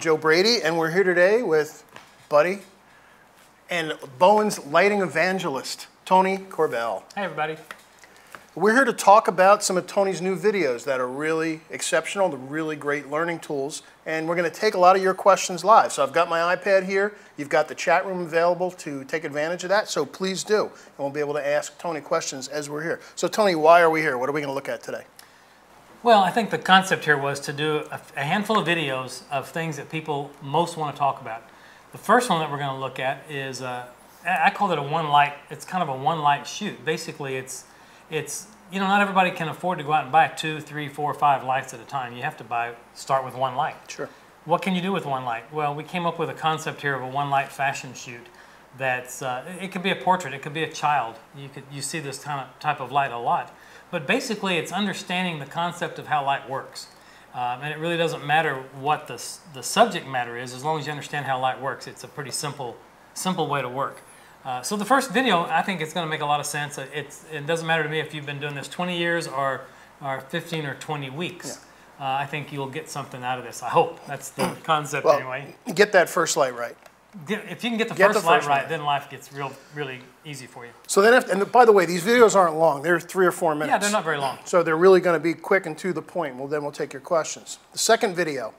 everyone and welcome. I'm Joe Brady and we're here today with Buddy and Bowens lighting evangelist, Tony Corbell. Hey everybody. We're here to talk about some of Tony's new videos that are really exceptional, the really great learning tools, and we're going to take a lot of your questions live. So I've got my iPad here. You've got the chat room available to take advantage of that, so please do. And we'll be able to ask Tony questions as we're here. So Tony, why are we here? What are we going to look at today? Well, I think the concept here was to do a, a handful of videos of things that people most want to talk about. The first one that we're going to look at is, uh, I call it a one light, it's kind of a one light shoot. Basically, it's it's you know not everybody can afford to go out and buy two, three, four, five lights at a time. You have to buy start with one light. Sure. What can you do with one light? Well, we came up with a concept here of a one light fashion shoot. That's uh, it could be a portrait, it could be a child. You could you see this kind of type of light a lot, but basically it's understanding the concept of how light works. Um, and it really doesn't matter what the, the subject matter is, as long as you understand how light works. It's a pretty simple, simple way to work. Uh, so the first video, I think it's going to make a lot of sense. It's, it doesn't matter to me if you've been doing this 20 years or, or 15 or 20 weeks. Yeah. Uh, I think you'll get something out of this. I hope. That's the concept well, anyway. Get that first light right. If you can get the, get first, the first, light right, then life gets real, really easy for you. So then, if, and by the way, these videos aren't long. They're three or four minutes. Yeah, they're not very long. So they're really going to be quick and to the point. Well, then we'll take your questions. The second video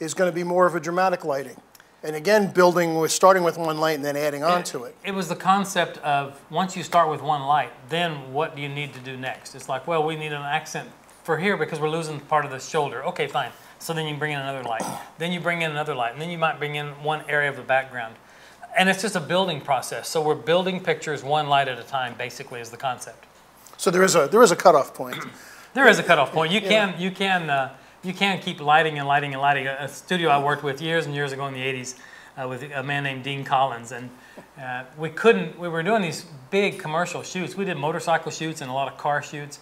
is going to be more of a dramatic lighting. And again, building with starting with one light and then adding on to it. It was the concept of once you start with one light, then what do you need to do next? It's like, well, we need an accent for here because we're losing part of the shoulder. Okay, fine. So then you bring in another light. Then you bring in another light. And then you might bring in one area of the background. And it's just a building process. So we're building pictures one light at a time, basically, is the concept. So there is a there is a cutoff point. there is a cutoff point. You can you can uh, you can't keep lighting and lighting and lighting. A, studio I worked with years and years ago in the 80s uh, with a man named Dean Collins, and uh, we couldn't. We were doing these big commercial shoots. We did motorcycle shoots and a lot of car shoots,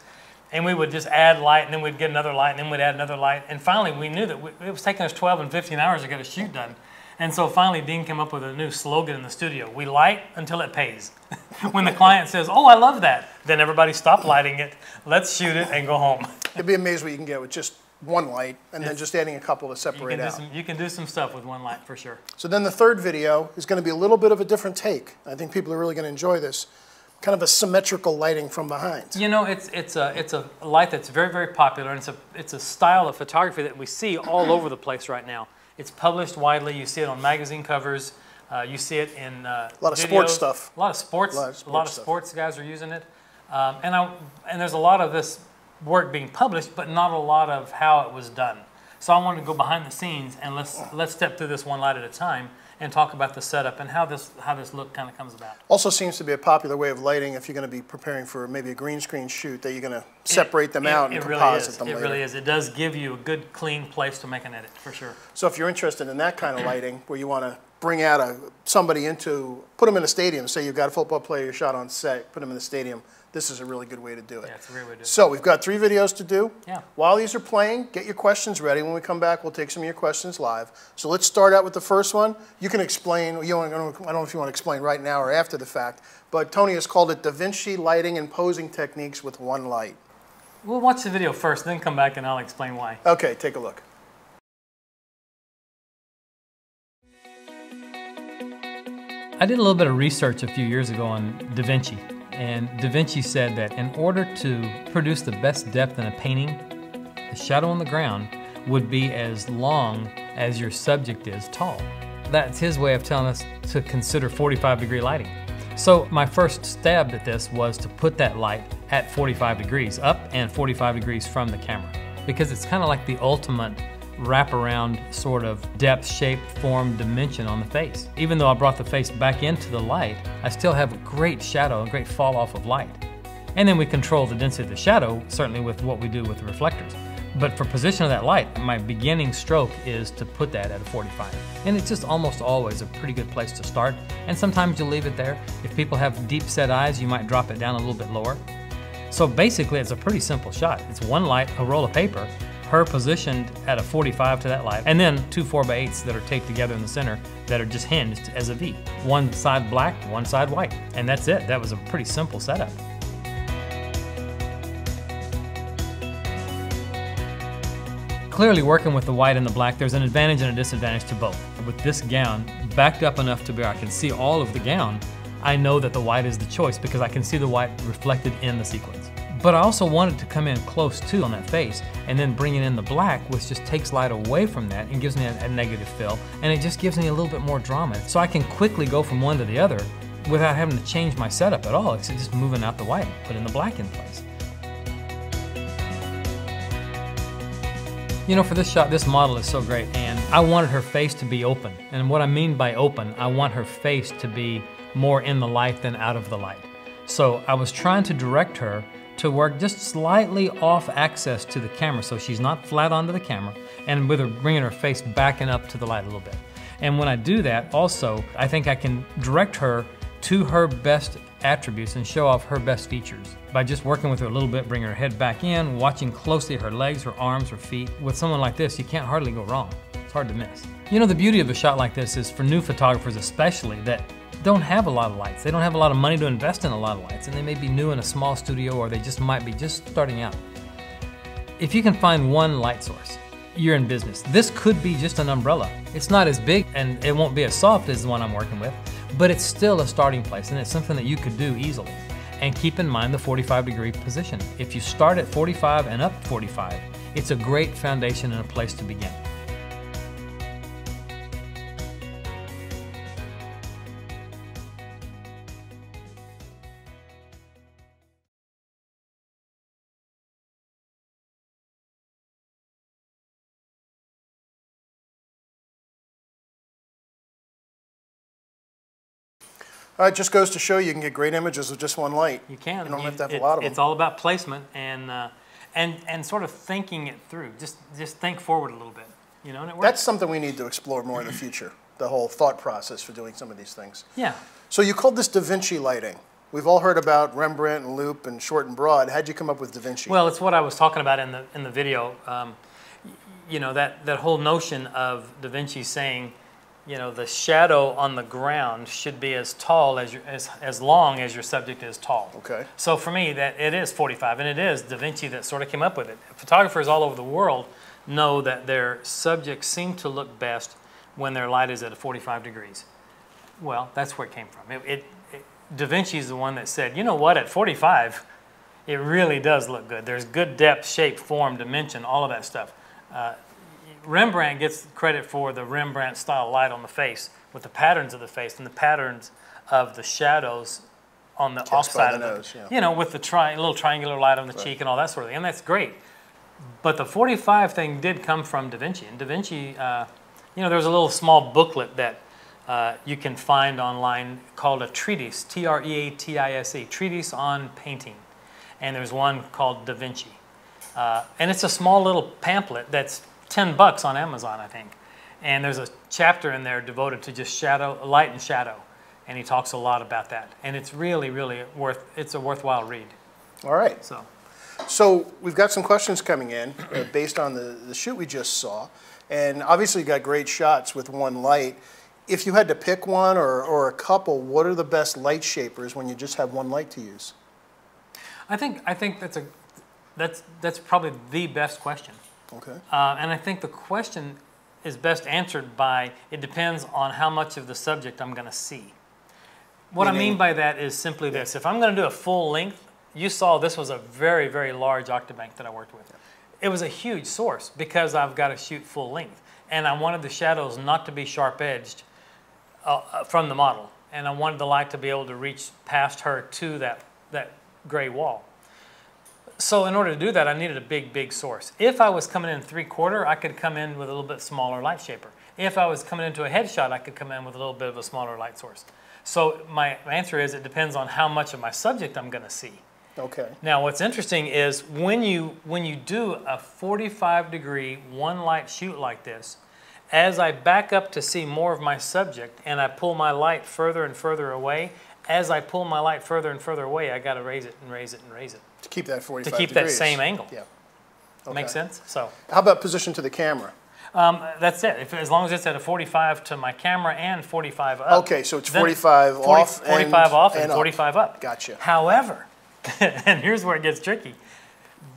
and we would just add light, and then we'd get another light, and then we'd add another light, and finally we knew that we, it was taking us 12 and 15 hours to get a shoot done. And so finally, Dean came up with a new slogan in the studio We light until it pays. when the client says, Oh, I love that, then everybody stop lighting it, let's shoot it, and go home. You'd be amazed what you can get with just one light and it's, then just adding a couple to separate you out. Some, you can do some stuff with one light for sure. So then the third video is going to be a little bit of a different take. I think people are really going to enjoy this. Kind of a symmetrical lighting from behind. You know, it's, it's, a, it's a light that's very, very popular, and it's a, it's a style of photography that we see all over the place right now. It's published widely. You see it on magazine covers. Uh, you see it in uh, a lot of videos. sports stuff. A lot of sports. A lot of sports, lot of sports guys are using it, um, and I, and there's a lot of this work being published, but not a lot of how it was done. So I wanted to go behind the scenes and let's let's step through this one light at a time and talk about the setup and how this how this look kind of comes about. Also seems to be a popular way of lighting if you're going to be preparing for maybe a green screen shoot that you're going to separate them it, out it, and it composite really them It later. really is. It does give you a good clean place to make an edit for sure. So if you're interested in that kind of lighting where you want to bring out a somebody into put them in a stadium, say you've got a football player you shot on set, put them in the stadium this is a really good way to do it. Yeah, it's a great way to do it. So we've got three videos to do. Yeah. While these are playing, get your questions ready. When we come back, we'll take some of your questions live. So let's start out with the first one. You can explain, you I don't know if you want to explain right now or after the fact, but Tony has called it Da Vinci lighting and posing techniques with one light. We'll watch the video first, then come back and I'll explain why. Okay, take a look. I did a little bit of research a few years ago on Da Vinci. And Da Vinci said that in order to produce the best depth in a painting, the shadow on the ground would be as long as your subject is tall. That's his way of telling us to consider 45 degree lighting. So my first stab at this was to put that light at 45 degrees, up and 45 degrees from the camera, because it's kind of like the ultimate wraparound sort of depth, shape, form, dimension on the face. Even though I brought the face back into the light, I still have a great shadow, a great fall off of light. And then we control the density of the shadow, certainly with what we do with the reflectors. But for position of that light, my beginning stroke is to put that at a 45. And it's just almost always a pretty good place to start. And sometimes you'll leave it there. If people have deep set eyes, you might drop it down a little bit lower. So basically, it's a pretty simple shot. It's one light, a roll of paper, her positioned at a 45 to that light, and then two 4x8s that are taped together in the center that are just hinged as a V. One side black, one side white. And that's it. That was a pretty simple setup. clearly working with the white and the black, there's an advantage and a disadvantage to both. With this gown backed up enough to where I can see all of the gown, I know that the white is the choice because I can see the white reflected in the sequins. But I also wanted to come in close too on that face and then bringing in the black, which just takes light away from that and gives me a, a negative fill. And it just gives me a little bit more drama. So I can quickly go from one to the other without having to change my setup at all. It's just moving out the white, and putting the black in place. You know, for this shot, this model is so great, and I wanted her face to be open. And what I mean by open, I want her face to be more in the light than out of the light. So I was trying to direct her to work just slightly off axis to the camera so she's not flat onto the camera and with her bringing her face backing up to the light a little bit. And when I do that also, I think I can direct her to her best attributes and show off her best features by just working with her a little bit, bringing her head back in, watching closely her legs, her arms, her feet. With someone like this, you can't hardly go wrong. It's hard to miss. You know, the beauty of a shot like this is for new photographers especially that don't have a lot of lights. They don't have a lot of money to invest in a lot of lights, and they may be new in a small studio or they just might be just starting out. If you can find one light source, you're in business. This could be just an umbrella. It's not as big and it won't be as soft as the one I'm working with, but it's still a starting place and it's something that you could do easily. And keep in mind the 45 degree position. If you start at 45 and up 45, it's a great foundation and a place to begin. Uh, it just goes to show you can get great images with just one light. You can. You don't have to have it, a lot of It's all about placement and uh, and and sort of thinking it through. Just just think forward a little bit, you know, and it works. That's something we need to explore more in the future, the whole thought process for doing some of these things. yeah. So you called this Da Vinci lighting. We've all heard about Rembrandt and Loop and short and broad. How'd you come up with Da Vinci? Well, it's what I was talking about in the in the video. Um, you know that that whole notion of Da Vinci saying, you know, the shadow on the ground should be as tall as your, as as long as your subject is tall. Okay. So for me, that it is 45, and it is Da Vinci that sort of came up with it. Photographers all over the world know that their subjects seem to look best when their light is at 45 degrees. Well, that's where it came from. It, it, it, da Vinci is the one that said, you know what, at 45, it really does look good. There's good depth, shape, form, dimension, all of that stuff. Uh, Rembrandt gets credit for the Rembrandt style light on the face with the patterns of the face and the patterns of the shadows on the offside the of the nose, yeah. you know, with the tri- little triangular light on the cheek and all that sort of thing, and that's great. But the 45 thing did come from Da Vinci, and Da Vinci, uh, you know, there's a little small booklet that uh, you can find online called a treatise, T-R-E-A-T-I-S-E, treatise on painting, and there's one called Da Vinci, uh, and it's a small little pamphlet that's 10 bucks on Amazon, I think, and there's a chapter in there devoted to just shadow, light and shadow, and he talks a lot about that, and it's really, really worth, it's a worthwhile read. all right. So. So we've got some questions coming in uh, based on the, the shoot we just saw. And obviously you got great shots with one light. If you had to pick one or, or a couple, what are the best light shapers when you just have one light to use? I think I think that's a that's that's probably the best question, Okay. uh, and I think the question is best answered by it depends on how much of the subject I'm going to see. What I mean by that is simply this: if I'm going to do a full length, you saw this was a very very large octobank that I worked with. It was a huge source because I've got to shoot full length, and I wanted the shadows not to be sharp edged uh, uh, from the model, and I wanted the light to be able to reach past her to that that gray wall. So in order to do that, I needed a big, big source. If I was coming in three quarter, I could come in with a little bit smaller light shaper. If I was coming into a headshot, I could come in with a little bit of a smaller light source. So my answer is it depends on how much of my subject I'm going to see. Okay. Now, what's interesting is when you when you do a 45 degree one light shoot like this, as I back up to see more of my subject and I pull my light further and further away, as I pull my light further and further away, I got to raise it and raise it and raise it. To keep that 45 To keep that same angle. Yeah. Okay. sense? So How about position to the camera? um, that's it. If, as long as it's at a 45 to my camera and 45 up. Okay, so it's then 45 off and- 45 off and, and 45 up. Gotcha. However, and here's where it gets tricky.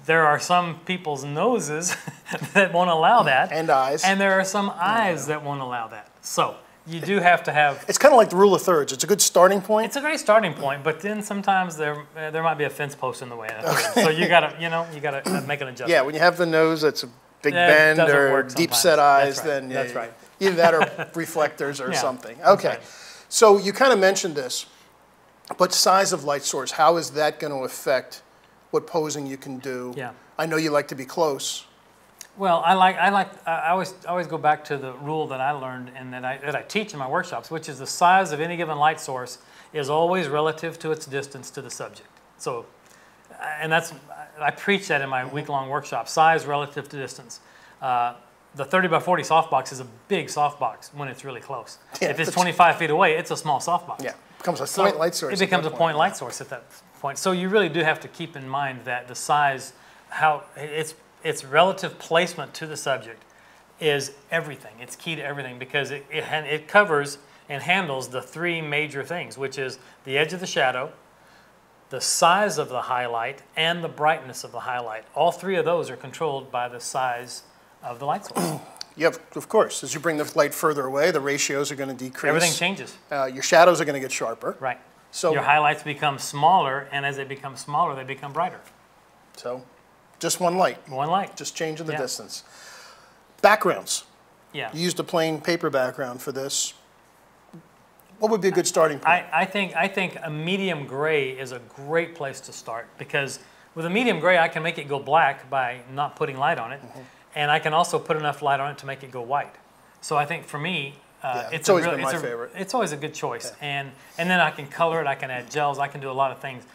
there are some people's noses that won't allow that, And eyes. and there are some eyes that won't allow that. So you do have to have. It's kind of like the rule of thirds. It's a good starting point. It's a great starting point, but then sometimes there uh, there might be a fence post in the way. So you gotta you know you gotta uh, make an adjustment. yeah, when you have the nose that's a big Yeah, bend or deep sometimes. set That's eyes, right. then That's yeah, right. either that or reflectors or Yeah, something. Okay. right. So you kind of mentioned this, but size of light source, how is that going to affect what posing you can do? Yeah. I know you like to be close. Well, I like I like I always always go back to the rule that I learned and that I that I teach in my workshops, which is the size of any given light source is always relative to its distance to the subject. So, uh, and that's I preach that in my week-long workshop: size relative to distance. Uh, the 30 by 40 softbox is a big softbox when it's really close. Yeah, if it's it's- 25 feet away, it's a small softbox. Yeah, becomes a So point light source. It becomes a point light source at that point. So you really do have to keep in mind that the size, how its its relative placement to the subject is everything. It's key to everything because it, it, it covers and handles the three major things, which is the edge of the shadow, the size of the highlight, and the brightness of the highlight. All three of those are controlled by the size of the light source. Yeah, of course. As you bring the light further away, the ratios are going to decrease. Everything changes. Uh, your shadows are going to get sharper. Right. So- your highlights become smaller, and as they become smaller, they become brighter. So, just one light, One light. just changing the Yeah. distance. Backgrounds. Yeah. You used a plain paper background for this. What would be a good starting point? I, I think I think a medium gray is a great place to start because with a medium gray I can make it go black by not putting light on it, Mm-hmm. and I can also put enough light on it to make it go white. So I think for me, uh, Yeah, it's, it's always been it's my a- favorite. It's always a good choice, and and then I can color it. I can add gels. I can do a lot of things.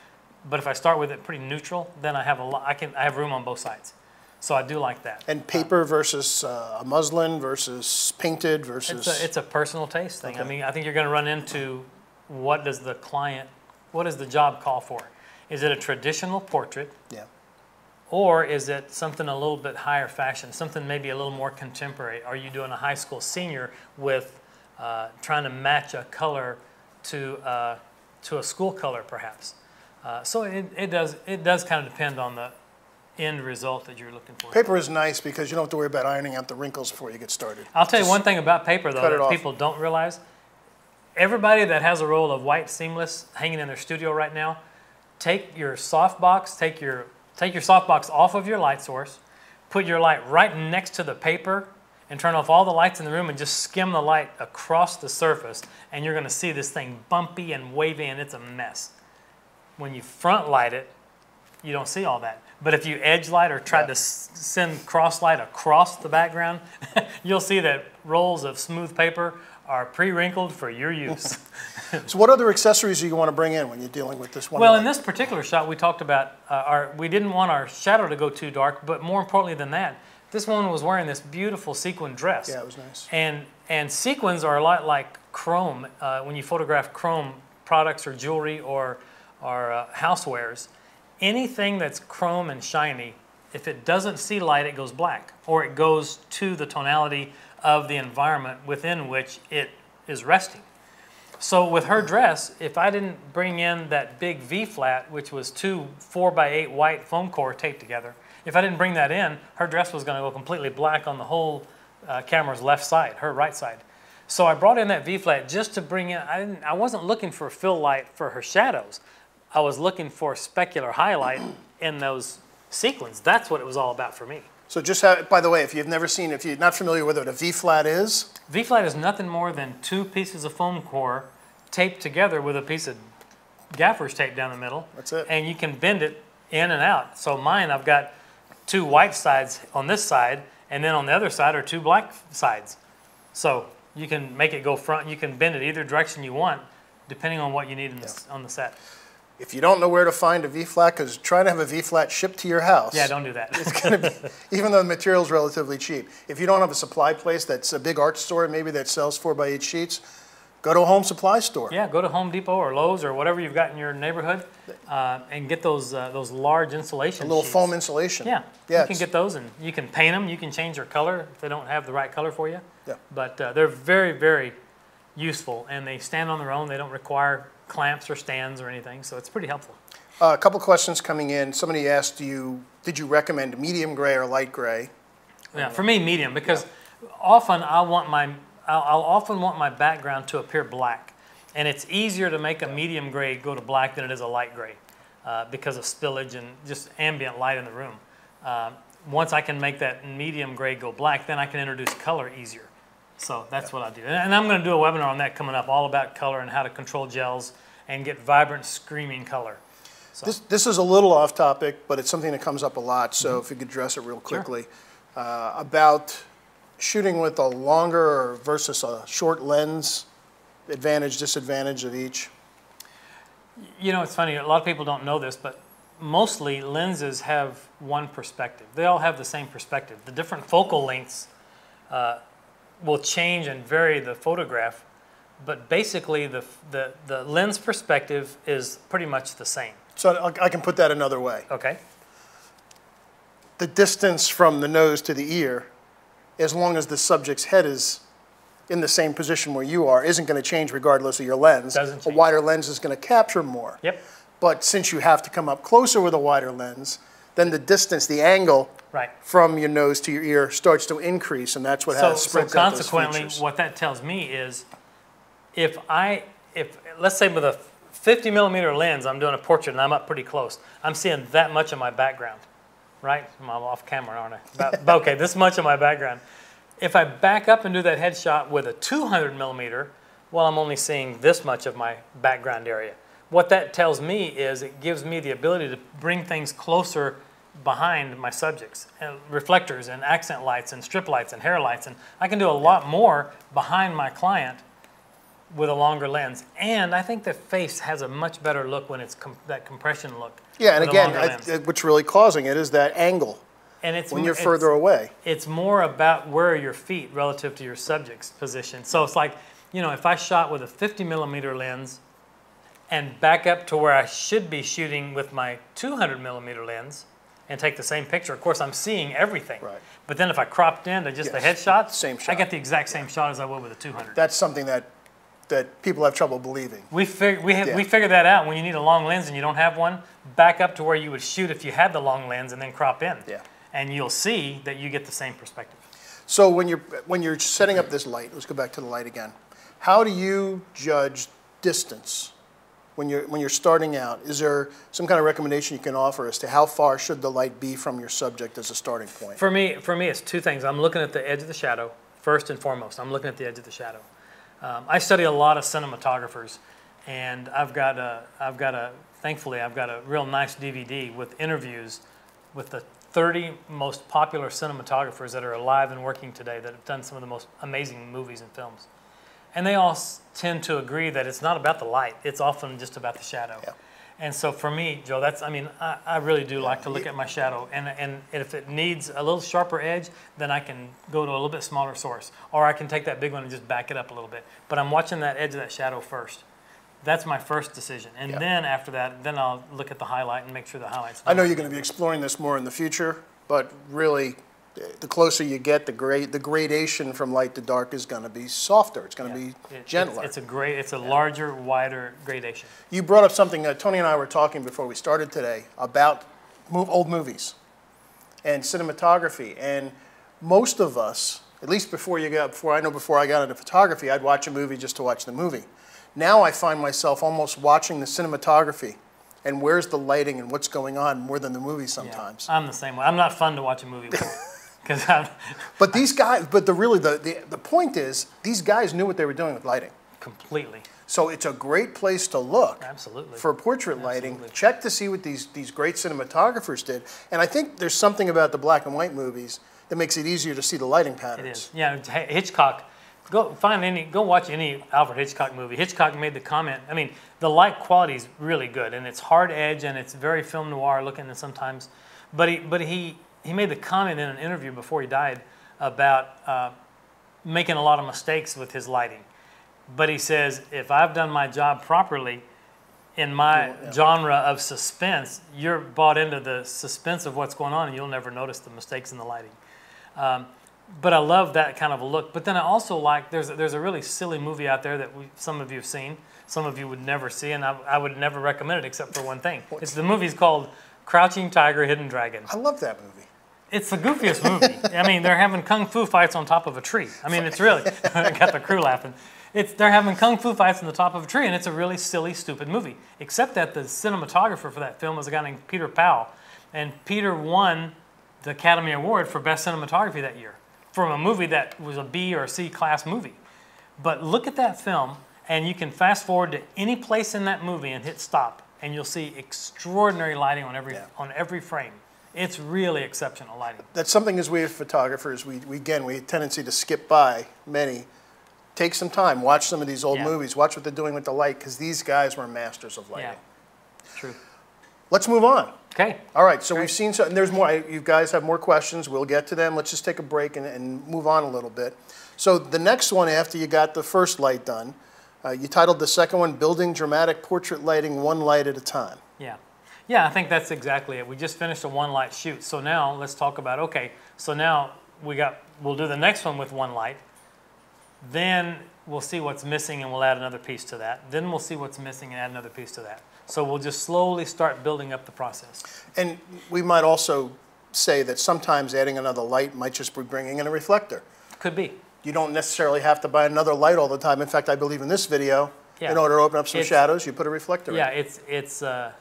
But if I start with it pretty neutral, then I have a lot. I can I have room on both sides. So I do like that. and paper versus uh, a muslin versus painted versus. It's a, it's a personal taste thing. I mean, I think you're going to run into what does the client, what does the job call for? Is it a traditional portrait yeah. or is it something a little bit higher fashion, something maybe a little more contemporary? Are you doing a high school senior with uh, trying to match a color to, uh, to a school color perhaps? Uh, so it, it, does, it does kind of depend on the end result that you're looking for. Paper is nice because you don't have to worry about ironing out the wrinkles before you get started. I'll tell you one thing about paper though that off. people don't realize. Everybody that has a roll of white seamless hanging in their studio right now, take your softbox, take your take your softbox off of your light source, put your light right next to the paper, and turn off all the lights in the room and just skim the light across the surface, and you're going to see this thing bumpy and wavy, and it's a mess. When you front light it, you don't see all that. But if you edge light or try Yeah. to s- send cross light across the background, you'll see that rolls of smooth paper are pre-wrinkled for your use. So, what other accessories do you want to bring in when you're dealing with this one? well, light? in this particular shot, we talked about uh, our. We didn't want our shadow to go too dark, but more importantly than that, this woman was wearing this beautiful sequin dress. Yeah, it was nice. And and sequins are a lot like chrome. Uh, when you photograph chrome products or jewelry or or uh, housewares, anything that's chrome and shiny, if it doesn't see light, it goes black, or it goes to the tonality of the environment within which it is resting. So with her dress, if I didn't bring in that big V flat, which was two four by eight white foam core taped together, if I didn't bring that in, her dress was going to go completely black on the whole uh, camera's left side, her right side. So I brought in that V flat just to bring in. I didn't. I wasn't looking for fill light for her shadows. I was looking for specular highlight in those sequins. That's what it was all about for me. So, just have, by the way, if you've never seen, if you're not familiar with what a V flat is, V flat is nothing more than two pieces of foam core taped together with a piece of gaffer's tape down the middle. That's it. And you can bend it in and out. So mine, I've got two white sides on this side, and then on the other side are two black sides. So you can make it go front. You can bend it either direction you want, depending on what you need in the, on the set. If you don't know where to find a V flat, because trying to have a V flat shipped to your house. Yeah, don't do that. It's going to be, even though the material's relatively cheap. If you don't have a supply place that's a big art store maybe that sells four by eight sheets, go to a home supply store. Yeah, go to Home Depot or Lowe's or whatever you've got in your neighborhood, uh, and get those uh, those large insulation. A little sheets. foam insulation. Yeah, Yeah, you can get those, and you can paint them. You can change their color if they don't have the right color for you. Yeah. But uh, they're very, very useful, and they stand on their own. They don't require clamps or stands or anything, so it's pretty helpful. Uh, a couple questions coming in. Somebody asked you, did you recommend medium gray or light gray? Yeah, for me, medium, because often I want my, I'll, I'll often want my background to appear black. And it's easier to make a medium gray go to black than it is a light gray uh, because of spillage and just ambient light in the room. Uh, once I can make that medium gray go black, then I can introduce color easier. So that's what I do. And, and I'm going to do a webinar on that coming up, all about color and how to control gels and get vibrant, screaming color. So, This, this is a little off topic, but it's something that comes up a lot, so if you could address it real quickly. Uh, About shooting with a longer versus a short lens, advantage, disadvantage of each. You know, it's funny, a lot of people don't know this, but mostly lenses have one perspective. They all have the same perspective. The different focal lengths uh, will change and vary the photograph, but basically the, the, the lens perspective is pretty much the same. So I can put that another way. Okay? The distance from the nose to the ear, as long as the subject's head is in the same position where you are, isn't going to change regardless of your lens. Doesn't change. A wider lens is going to capture more. Yep. But since you have to come up closer with a wider lens, then the distance, the angle Right. from your nose to your ear starts to increase, and that's what So, has so out those consequently, what that tells me is if I, if, let's say with a 50 millimeter lens, I'm doing a portrait and I'm up pretty close, I'm seeing that much of my background, right? I'm off camera, aren't I? About, okay, this much of my background. If I back up and do that headshot with a 200 millimeter, well, I'm only seeing this much of my background area. What that tells me is it gives me the ability to bring things closer behind my subjects, and reflectors and accent lights and strip lights and hair lights, and I can do a lot more behind my client with a longer lens. And I think the face has a much better look when it's com- that compression look. Yeah, and again, I- uh, what's really causing it is that angle and it's when you're further away. it's more about where are your feet relative to your subject's position. So it's like, you know, if I shot with a 50 millimeter lens and back up to where I should be shooting with my 200 millimeter lens and take the same picture, of course, I'm seeing everything. Right. But then if I cropped in to just the Yes, headshot, same shot. I get the exact same shot as I would with a 200. That's something that, that people have trouble believing. We, fig- we, have, Yeah. we figured that out. When you need a long lens and you don't have one, back up to where you would shoot if you had the long lens and then crop in. Yeah. And you'll see that you get the same perspective. So when you're, when you're setting up this light, let's go back to the light again. How do you judge distance when you're, when you're starting out? Is there some kind of recommendation you can offer as to how far should the light be from your subject as a starting point? For me, for me, it's two things. I'm looking at the edge of the shadow first and foremost. I'm looking at the edge of the shadow. Um, I study a lot of cinematographers, and I've got a, I've got a, thankfully, I've got a real nice DVD with interviews with the 30 most popular cinematographers that are alive and working today that have done some of the most amazing movies and films. And they all tend to agree that it's not about the light; it's often just about the shadow. Yeah. And so for me, Joe, that's I mean, I, I really do like to look at my shadow, and, and if it needs a little sharper edge, then I can go to a little bit smaller source, or I can take that big one and just back it up a little bit. But I'm watching that edge of that shadow first. That's my first decision, and Yeah. then after that, then I'll look at the highlight and make sure the highlights. I know you're going to be exploring this more in the future, but really, the closer you get, the grade, the gradation from light to dark is going to be softer. It's going to It- be it's- gentler. It's, a great, it's a larger, wider gradation. You brought up something, uh, Tony and I were talking before we started today about mov- old movies and cinematography. And most of us, at least before you got, before I know before I got into photography, I'd watch a movie just to watch the movie. Now I find myself almost watching the cinematography and where's the lighting and what's going on more than the movie sometimes. I'm the same way. I'm not fun to watch a movie with because But these guys, but the really, the, the, the point is, these guys knew what they were doing with lighting. completely, So it's a great place to look. absolutely. for portrait lighting, Absolutely. check to see what these, these great cinematographers did. And I think there's something about the black and white movies that makes it easier to see the lighting patterns. is. Yeah, Hitchcock. Go find any. Go watch any Alfred Hitchcock movie. Hitchcock made the comment. I mean, the light quality is really good, and it's hard edge, and it's very film noir looking and sometimes. But he, but he, he made the comment in an interview before he died about uh, making a lot of mistakes with his lighting. But he says, if I've done my job properly, in my genre of suspense, you're bought into the suspense of what's going on, and you'll never notice the mistakes in the lighting. Um, but I love that kind of a look. But then I also like there's a, there's a really silly movie out there that we, some of you have seen some of you would never see, and I, I would never recommend it except for one thing. It's the movie's called Crouching Tiger, Hidden Dragon. I love that movie. It's the goofiest movie. I mean, they're having kung fu fights on top of a tree. I mean, it's really got the crew laughing. It's they're having kung fu fights on the top of a tree, and it's a really silly, stupid movie. Except that the cinematographer for that film was a guy named Peter Powell, and Peter won the Academy Award for Best Cinematography that year from a movie that was a B or a C class movie. But look at that film, and you can fast forward to any place in that movie and hit stop, and you'll see extraordinary lighting on every Yeah. on every frame. It's really exceptional lighting. That's something as we as photographers, we, we again, we have a tendency to skip by many. Take some time, watch some of these old Yeah. movies, watch what they're doing with the light, because these guys were masters of lighting. Yeah, true. Let's move on. Okay. All right, so we've seen, some, and there's more, I- you guys have more questions, we'll get to them. Let's just take a break and, and move on a little bit. So the next one, after you got the first light done, uh, you titled the second one, Building Dramatic Portrait Lighting One Light at a Time. Yeah. Yeah, I think that's exactly it. We just finished a one light shoot. So now let's talk about okay, so now we got we'll do the next one with one light. Then we'll see what's missing and we'll add another piece to that. Then we'll see what's missing and add another piece to that. So we'll just slowly start building up the process. And we might also say that sometimes adding another light might just be bringing in a reflector. Could be. You don't necessarily have to buy another light all the time. In fact, I believe in this video, Yeah. in order to open up some It's- shadows, you put a reflector Yeah, in. it's it's uh,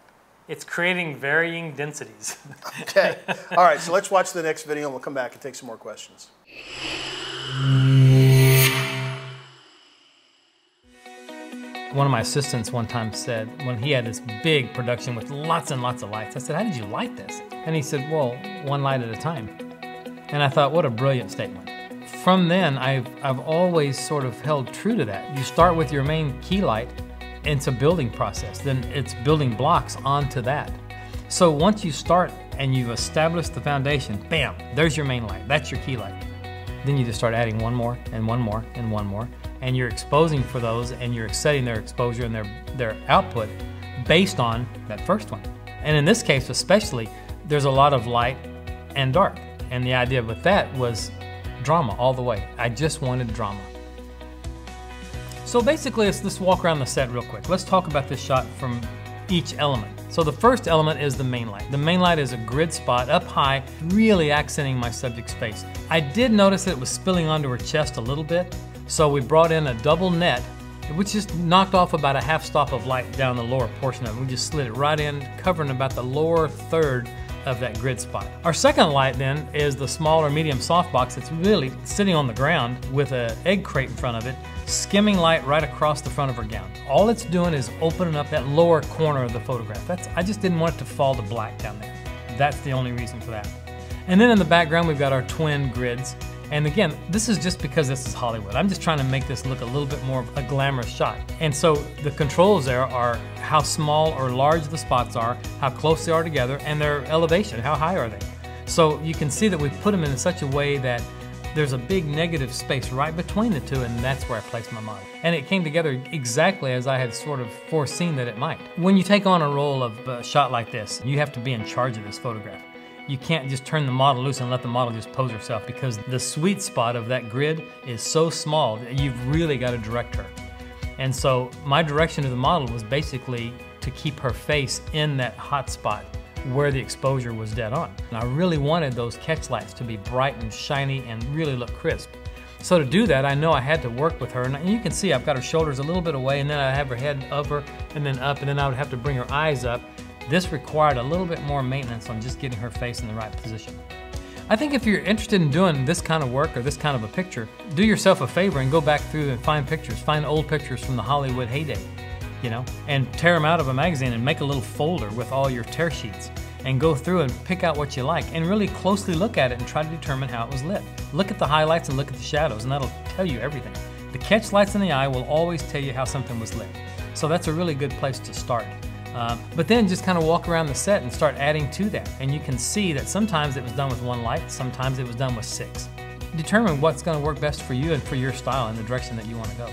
it's creating varying densities. Okay. All right, so let's watch the next video and we'll come back and take some more questions. One of my assistants one time said, when he had this big production with lots and lots of lights, I said, How did you light this? And he said, Well, one light at a time. And I thought, What a brilliant statement. From then, I've, I've always sort of held true to that. You start with your main key light, it's a building process. Then it's building blocks onto that. So once you start and you've established the foundation, bam, there's your main light. That's your key light. Then you just start adding one more and one more and one more, and you're exposing for those and you're setting their exposure and their, their output based on that first one. And in this case, especially, there's a lot of light and dark. And the idea with that was drama all the way. I just wanted drama. So basically, let's just walk around the set real quick. Let's talk about this shot from each element. So the first element is the main light. The main light is a grid spot up high, really accenting my subject's face. I did notice that it was spilling onto her chest a little bit, so we brought in a double net, which just knocked off about a half stop of light down the lower portion of it. We just slid it right in, covering about the lower third of that grid spot. Our second light then is the small or medium softbox that's really sitting on the ground with an egg crate in front of it, skimming light right across the front of her gown. All it's doing is opening up that lower corner of the photograph. That's I just didn't want it to fall to black down there. That's the only reason for that. And then in the background we've got our twin grids. And again, this is just because this is Hollywood. I'm just trying to make this look a little bit more of a glamorous shot. And so the controls there are how small or large the spots are, how close they are together, and their elevation, how high are they. So you can see that we've put them in such a way that there's a big negative space right between the two, and that's where I placed my model. And it came together exactly as I had sort of foreseen that it might. When you take on a role of a shot like this, you have to be in charge of this photograph. You can't just turn the model loose and let the model just pose herself because the sweet spot of that grid is so small that you've really got to direct her. And so my direction of the model was basically to keep her face in that hot spot where the exposure was dead on. And I really wanted those catch lights to be bright and shiny and really look crisp. So to do that, I know I had to work with her. And you can see I've got her shoulders a little bit away and then I have her head over and then up and then I would have to bring her eyes up. This required a little bit more maintenance on just getting her face in the right position. I think if you're interested in doing this kind of work or this kind of a picture, do yourself a favor and go back through and find pictures, find old pictures from the Hollywood heyday, you know, and tear them out of a magazine and make a little folder with all your tear sheets and go through and pick out what you like and really closely look at it and try to determine how it was lit. Look at the highlights and look at the shadows and that'll tell you everything. The catch lights in the eye will always tell you how something was lit. So that's a really good place to start. Uh, but then just kind of walk around the set and start adding to that. And you can see that sometimes it was done with one light, sometimes it was done with six. Determine what's going to work best for you and for your style and the direction that you want to go.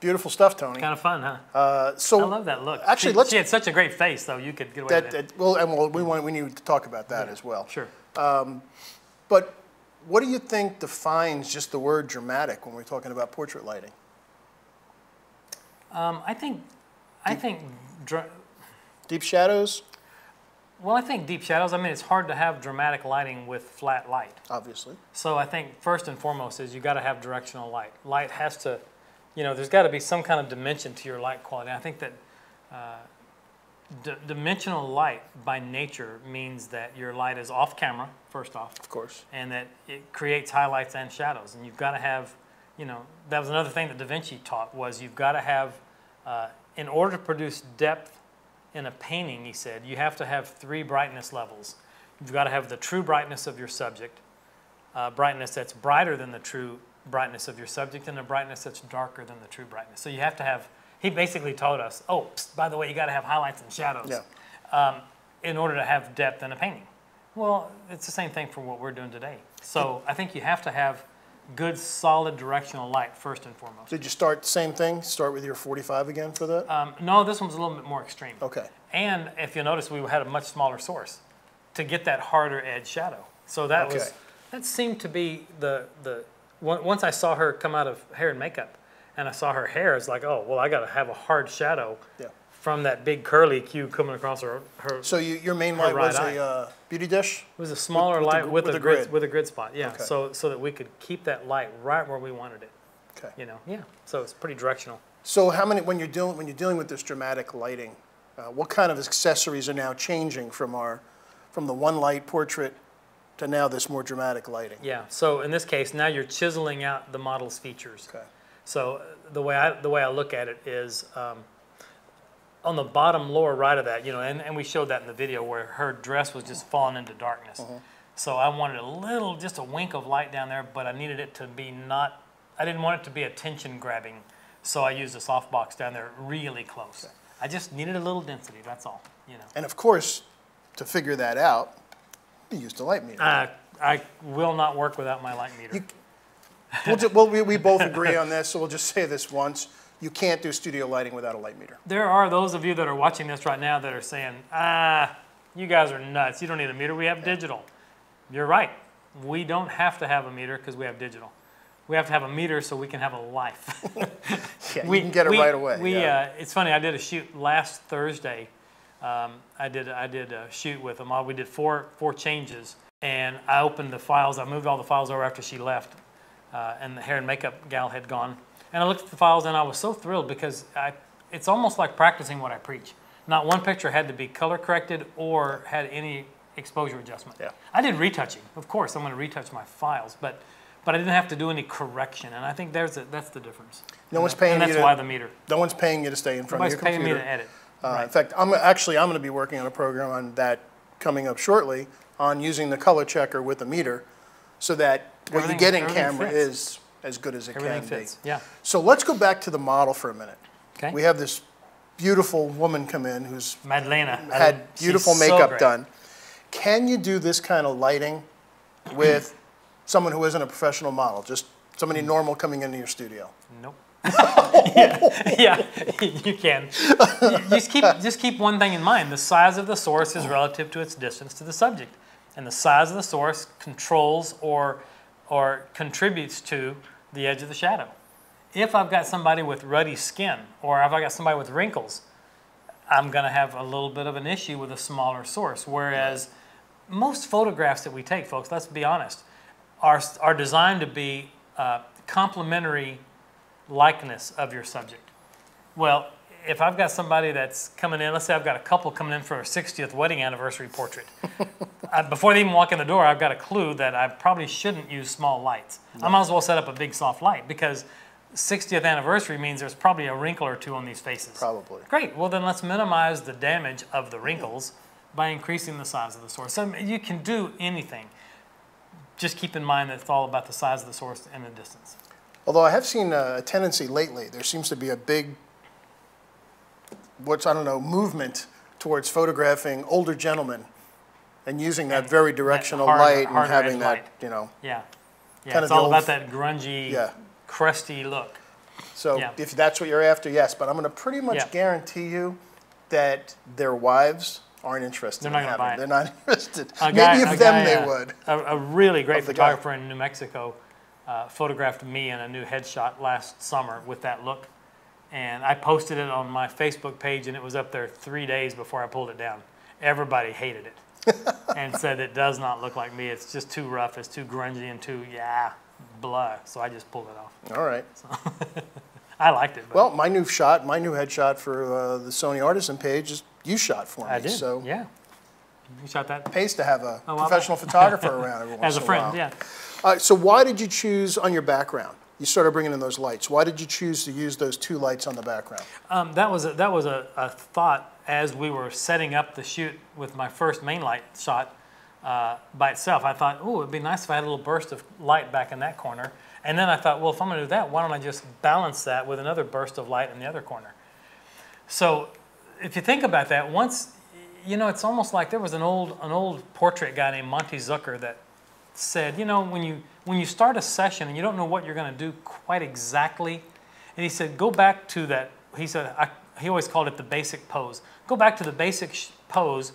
Beautiful stuff, Tony. Kind of fun, huh? Uh, so I love that look. Actually, she, let's she had such a great face, though. You could get away that, with it. that well, and well, we want we need to talk about that as well. Sure. But what do you think defines just the word dramatic when we're talking about portrait lighting? Um, I think, I think, dra- Deep shadows, well, I think deep shadows. I mean, it's hard to have dramatic lighting with flat light. obviously. So I think first and foremost is you got to have directional light. Light has to, you know, there's got to be some kind of dimension to your light quality. I think that uh, d- dimensional light by nature means that your light is off camera first off, Of course. and that it creates highlights and shadows. And you've got to have, you know, that was another thing that Da Vinci taught was you've got to have, uh, in order to produce depth in a painting, he said, you have to have three brightness levels. You've got to have the true brightness of your subject, uh, brightness that's brighter than the true brightness of your subject, and a brightness that's darker than the true brightness. So you have to have. He basically told us, oh, psst, by the way, you got to have highlights and shadows Yeah. um, in order to have depth in a painting. Well, it's the same thing for what we're doing today. So I think you have to have good, solid directional light first and foremost. Did you start the same thing? Start with your 45 again for that? Um, no, this one's a little bit more extreme. Okay. And if you notice, we had a much smaller source to get that harder edge shadow. So that was that seemed to be the the once I saw her come out of hair and makeup, and I saw her hair, it's like, oh well, I got to have a hard shadow Yeah. from that big curly cue coming across her. Her So you, your main light was right a uh, beauty dish? It was a smaller with the light gr- with, with a the grid, grid. with a grid spot. Yeah, Okay. so so that we could keep that light right where we wanted it. Okay. You know, yeah. So it's pretty directional. So how many, when you're dealing, when you're dealing with this dramatic lighting, uh, what kind of accessories are now changing from our, from the one light portrait to now this more dramatic lighting? Yeah. So in this case, now you're chiseling out the model's features. Okay. So uh, the way I the way I look at it is um, on the bottom lower right of that, you know, and, and we showed that in the video where her dress was just falling into darkness. So I wanted a little, just a wink of light down there, but I needed it to be not. I didn't want it to be attention grabbing, so I used a softbox down there really close. I just needed a little density. That's all. You know. And of course, to figure that out, you used a light meter. Uh, I will not work without my light meter. We'll, ju- well, we, we both agree on this, so we'll just say this once. You can't do studio lighting without a light meter. There are those of you that are watching this right now that are saying, ah, you guys are nuts. You don't need a meter. We have digital. You're right. We don't have to have a meter because we have digital. We have to have a meter so we can have a life. Yeah, we you can get it we- right away. We, yeah. uh, it's funny. I did a shoot last Thursday. Um, I did I did a shoot with them. We did four four changes, and I opened the files. I moved all the files over after she left, uh, and the hair and makeup gal had gone. And I looked at the files, and I was so thrilled because I, it's almost like practicing what I preach. Not one picture had to be color corrected or had any exposure adjustment. Yeah. I did retouching. Of course, I'm going to retouch my files, but but I didn't have to do any correction, and I think there's a, that's the difference. No one's And paying that's you to- why the meter. No one's paying you to stay in front Nobody's of your computer. paying me to edit. Uh, In fact, I'm actually I'm going to be working on a program on that coming up shortly on using the color checker with a meter, so that what you get in camera fits. is as good as it Everything can fits. be. Yeah. So let's go back to the model for a minute. Okay. We have this beautiful woman come in who's Madalena I- had beautiful so makeup great. done. Can you do this kind of lighting with someone who isn't a professional model, just somebody normal coming into your studio? Nope. yeah, yeah, you can. Just keep just keep one thing in mind: the size of the source is relative to its distance to the subject, and the size of the source controls or or contributes to the edge of the shadow. If I've got somebody with ruddy skin, or if I've got somebody with wrinkles, I'm going to have a little bit of an issue with a smaller source. Whereas most photographs that we take, folks, let's be honest, are, are designed to be uh, complementary likeness of your subject. Well, if I've got somebody that's coming in, let's say I've got a couple coming in for a 60th wedding anniversary portrait. uh, before they even walk in the door, I've got a clue that I probably shouldn't use small lights. I might as well set up a big soft light because 60th anniversary means there's probably a wrinkle or two on these faces. Probably. Great. Well, then let's minimize the damage of the wrinkles by increasing the size of the source. So you can do anything. Just keep in mind that it's all about the size of the source and the distance. Although I have seen a tendency lately, there seems to be a big, what's, I don't know, movement towards photographing older gentlemen and using that And very that directional light and having that, light. you know, Yeah. Yeah. Kind it's all about that grungy, Yeah. crusty look. So Yeah. if that's what you're after, yes. But I'm going to pretty much Yeah. guarantee you that their wives aren't interested They're not in gonna having. buy it. They're not interested. A Maybe guy- of them guy, they uh, would. A, a really great the guy. photographer in New Mexico uh, photographed me in a new headshot last summer with that look. And I posted it on my Facebook page, and it was up there three days before I pulled it down. Everybody hated it and said it does not look like me. It's just too rough, it's too grungy, and too, yeah, blah. So I just pulled it off. All right. I liked it. But Well, my new shot, my new headshot for uh, the Sony Artisan page is you shot for me. I did. So yeah. You shot that pays to have a Oh, professional photographer around every once as a friend, while. yeah. Uh, so why did you choose on your background? You started bringing in those lights. Why did you choose to use those two lights on the background? Um, that was a, that was a, a thought as we were setting up the shoot with my first main light shot uh, by itself. I thought, oh, it'd be nice if I had a little burst of light back in that corner. And then I thought, well, if I'm going to do that, why don't I just balance that with another burst of light in the other corner? So if you think about that, once you know, it's almost like there was an old an old portrait guy named Monte Zucker that said, you know, when you when you start a session and you don't know what you're going to do quite exactly, and he said, go back to that. He said, I, he always called it the basic pose. Go back to the basic sh- pose.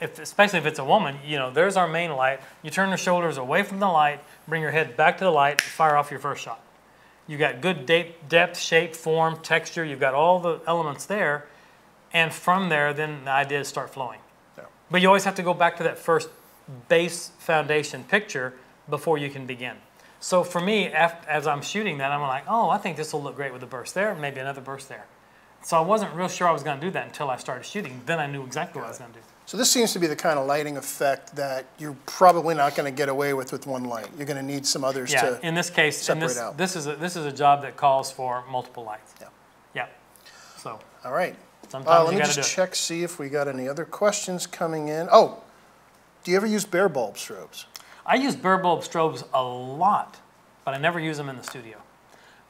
If, especially if it's a woman, you know, there's our main light. You turn your shoulders away from the light, bring your head back to the light, fire off your first shot. You've got good depth, depth, shape, form, texture. You've got all the elements there, and from there, then the ideas start flowing. Yeah. But you always have to go back to that first base foundation picture before you can begin. So for me, as I'm shooting that, I'm like, oh, I think this will look great with a burst there, maybe another burst there. So I wasn't real sure I was going to do that until I started shooting. Then I knew exactly what I was going to do. So this seems to be the kind of lighting effect that you're probably not going to get away with with one light. You're going to need some others Yeah, to. in this case, in this, separate out. this is a, this is a job that calls for multiple lights. Yeah. Yeah. So All right. sometimes Uh, let you me got to just check, see if we got any other questions coming in. Oh, do you ever use bare bulb strobes? I use bare bulb strobes a lot, but I never use them in the studio.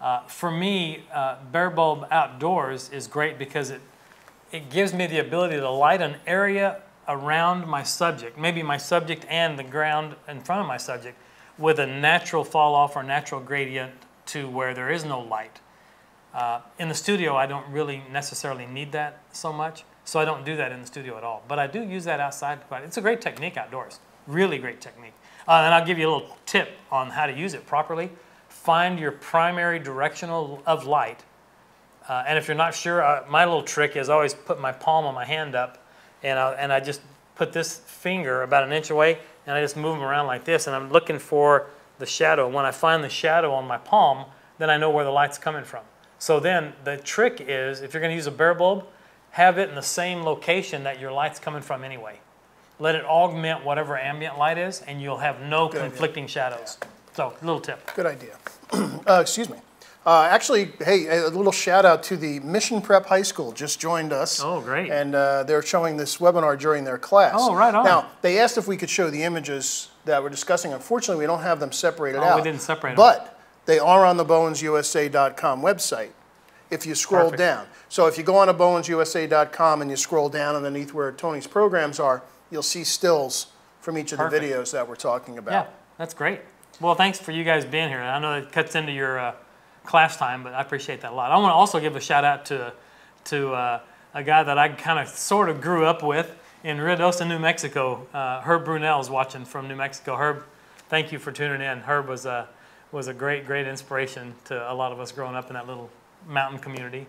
Uh, for me, uh, bare bulb outdoors is great because it, it gives me the ability to light an area around my subject, maybe my subject and the ground in front of my subject, with a natural fall off or natural gradient to where there is no light. Uh, in the studio, I don't really necessarily need that so much, so I don't do that in the studio at all. But I do use that outside quite. It's a great technique outdoors, really great technique. Uh, and I'll give you a little tip on how to use it properly. Find your primary directional of light, uh, and if you're not sure, uh, my little trick is I always put my palm on my hand up, and I, and I just put this finger about an inch away, and I just move them around like this, and I'm looking for the shadow. When I find the shadow on my palm, then I know where the light's coming from. So then the trick is, if you're going to use a bare bulb, have it in the same location that your light's coming from anyway. Let it augment whatever ambient light is, and you'll have no idea. conflicting shadows. So, little tip. Good idea. uh, excuse me. Uh, actually, hey, a little shout out to the Mission Prep High School just joined us. Oh, great. And uh, they're showing this webinar during their class. Oh, right on. Now, they asked if we could show the images that we're discussing. Unfortunately, we don't have them separated Oh, we didn't separate them, But they are on the bowensusa.com website if you scroll Perfect. down. So if you go on to bowensusa.com and you scroll down underneath where Tony's programs are, you'll see stills from each of the videos that we're talking about. Yeah, that's great. Well, thanks for you guys being here. I know it cuts into your uh, class time, but I appreciate that a lot. I want to also give a shout out to to uh, a guy that I kind of sort of grew up with in Ruidoso, New Mexico. Uh, Herb is watching from New Mexico. Herb, thank you for tuning in. Herb was a was a great great inspiration to a lot of us growing up in that little mountain community.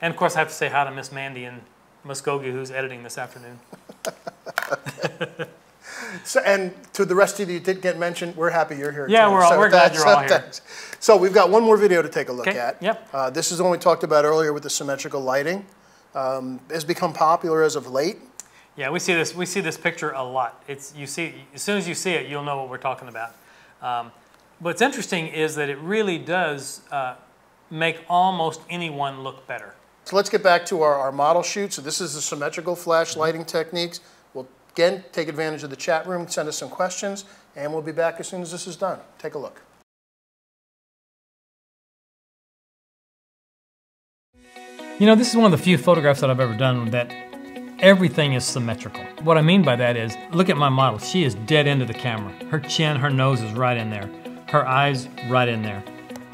And of course, I have to say hi to Miss Mandy in Muskogee, who's editing this afternoon. So, and to the rest of you that didn't get mentioned, we're happy you're here. Yeah, too. we're all- So we're glad you're all here. So we've got one more video to take a look Okay, at. yep. Uh, this is the one we talked about earlier with the symmetrical lighting. Um, has become popular as of late. Yeah, we see this. We see this picture a lot. It's you see as soon as you see it, you'll know what we're talking about. Um, what's interesting is that it really does uh, make almost anyone look better. So let's get back to our, our model shoot. So this is the symmetrical flash mm-hmm. lighting techniques. We'll again take advantage of the chat room, send us some questions, and we'll be back as soon as this is done. Take a look. You know, this is one of the few photographs that I've ever done that everything is symmetrical. What I mean by that is, look at my model. She is dead into the camera. Her chin, her nose is right in there. Her eyes right in there.